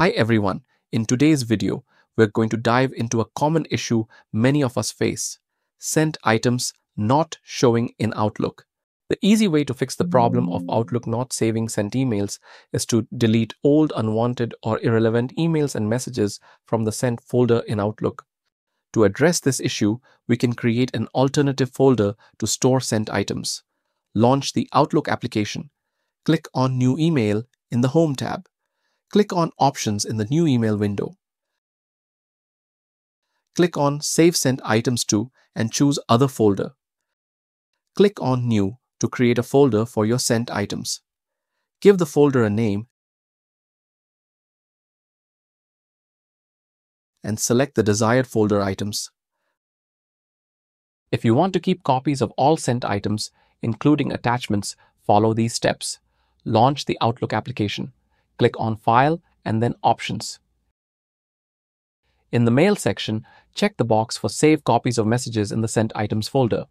Hi everyone. In today's video, we're going to dive into a common issue many of us face. Sent items not showing in Outlook. The easy way to fix the problem of Outlook not saving sent emails is to delete old, unwanted, or irrelevant emails and messages from the sent folder in Outlook. To address this issue, we can create an alternative folder to store sent items. Launch the Outlook application. Click on New Email in the Home tab. Click on Options in the New Email window. Click on Save Sent Items to and choose Other folder. Click on New to create a folder for your sent items. Give the folder a name and select the desired folder items. If you want to keep copies of all sent items, including attachments, follow these steps. Launch the Outlook application click on File and then Options. In the Mail section, check the box for Save copies of messages in the Sent Items folder.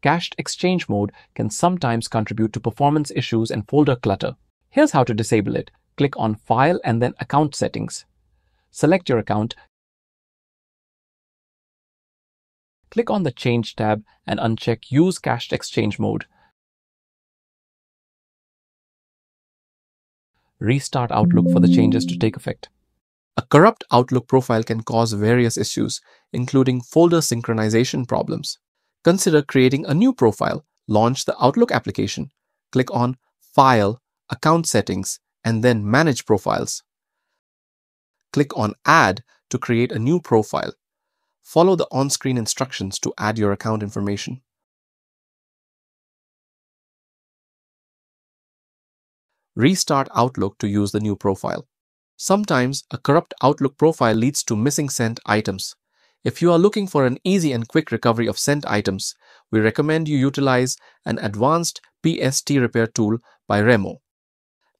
Cached exchange mode can sometimes contribute to performance issues and folder clutter. Here's how to disable it. Click on File and then Account Settings. Select your account click on the Change tab and uncheck Use Cached Exchange Mode. Restart Outlook for the changes to take effect. A corrupt Outlook profile can cause various issues, including folder synchronization problems. Consider creating a new profile. Launch the Outlook application. Click on File, Account Settings, and then Manage Profiles. Click on Add to create a new profile. Follow the on-screen instructions to add your account information. Restart Outlook to use the new profile. Sometimes a corrupt Outlook profile leads to missing sent items. If you are looking for an easy and quick recovery of sent items, we recommend you utilize an advanced PST repair tool by Remo.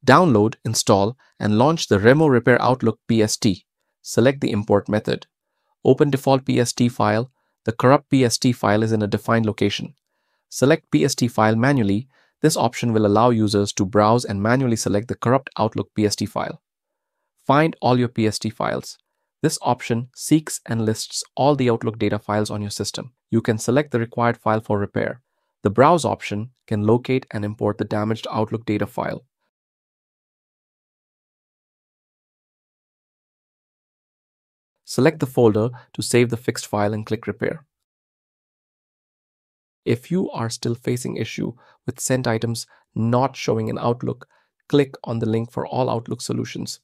Download, install, and launch the Remo Repair Outlook PST. Select the import method. Open default PST file. The corrupt PST file is in a defined location. Select PST file manually. This option will allow users to browse and manually select the corrupt Outlook PST file. Find all your PST files. This option seeks and lists all the Outlook data files on your system. You can select the required file for repair. The Browse option can locate and import the damaged Outlook data file. Select the folder to save the fixed file and click Repair. If you are still facing issue with sent items not showing in Outlook, click on the link for all Outlook solutions.